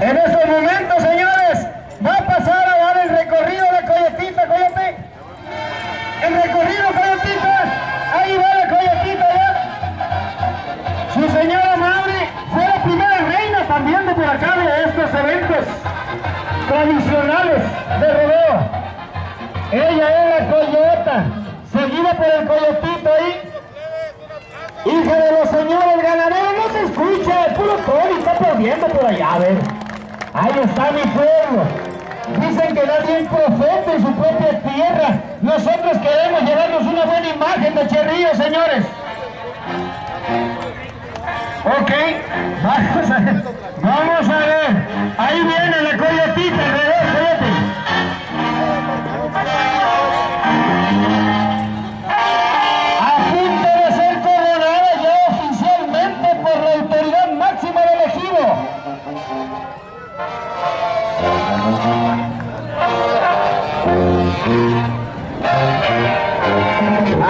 En estos momentos, señores, va a pasar a dar el recorrido de Coyotita, Coyote. El recorrido, Coyotita. Ahí va la Coyotita ya. Su señora madre fue la primera reina también de por acá de estos eventos tradicionales de rodeo. Ella es la Coyota, seguida por el Coyotito ahí. Los señores ganaderos, no se escucha, el puro Tony está perdiendo por allá, a ver. Ahí está mi pueblo. Dicen que nadie es profeta en su propia tierra. Nosotros queremos llevarnos una buena imagen de Cherrillo, señores. Ok, vamos a. Vamos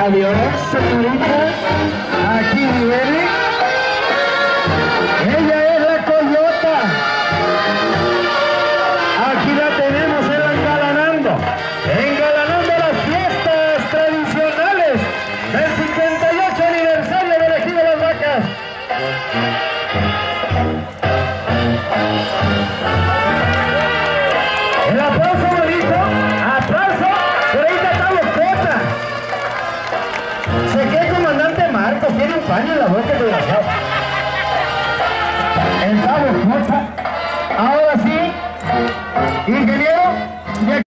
Adiós, señorita. Aquí viene. Ella es la coyota. Aquí la tenemos en engalanando. Engalanando Se el comandante Marcos. Tiene un paño en la boca, desgraciado. El Pablo